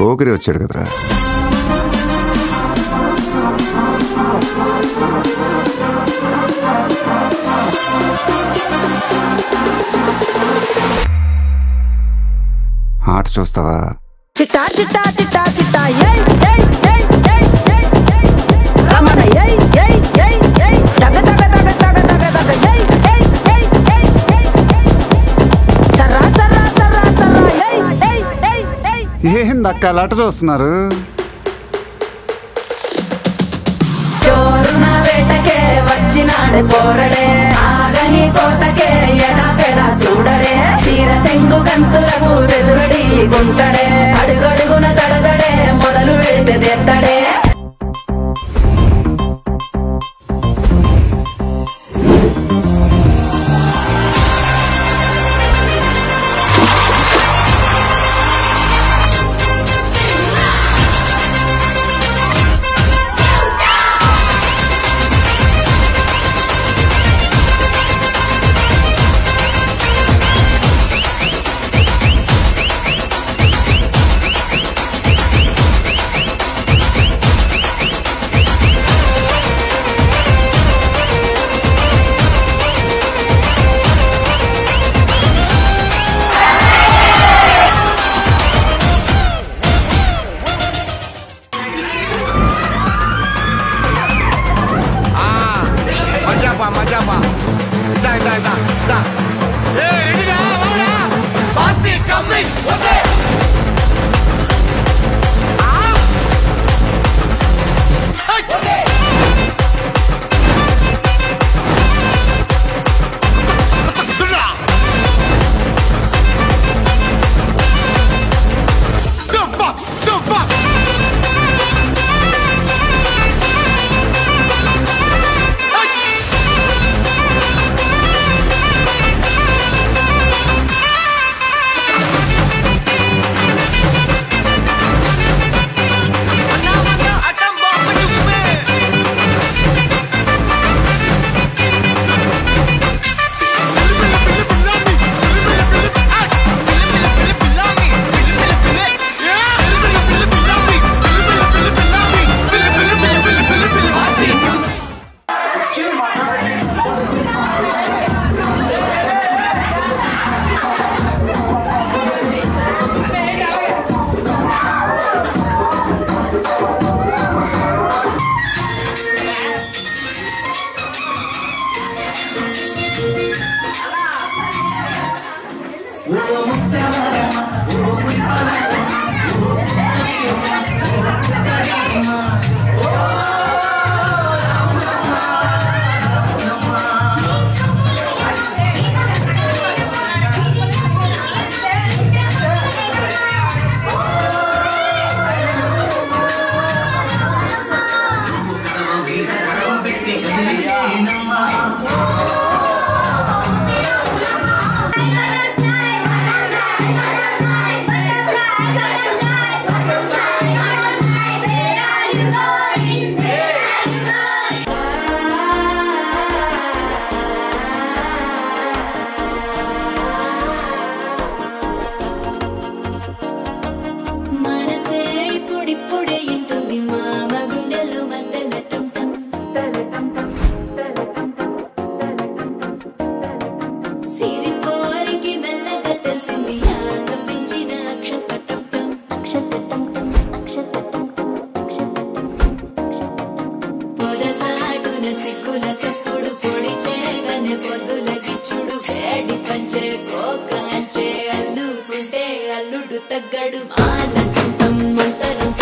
పోకరి వచ్చాడు కదరా. ఆట చూస్తావా? చిట్టా చిట్టా చిట్టా చిట్టా ఏ ఏంది అక్క అలట చూస్తున్నారు? వచ్చినాడు పోరడే. ఆగని కోతకే ఇట్రాపా ఇదా ఇదా ఇదా ఇదా ఏ రెడీరా వారా పార్టీ కమింగ్ ఓకే Well, అల్లుడు తగ్గడు. ఆలంటం అంతరం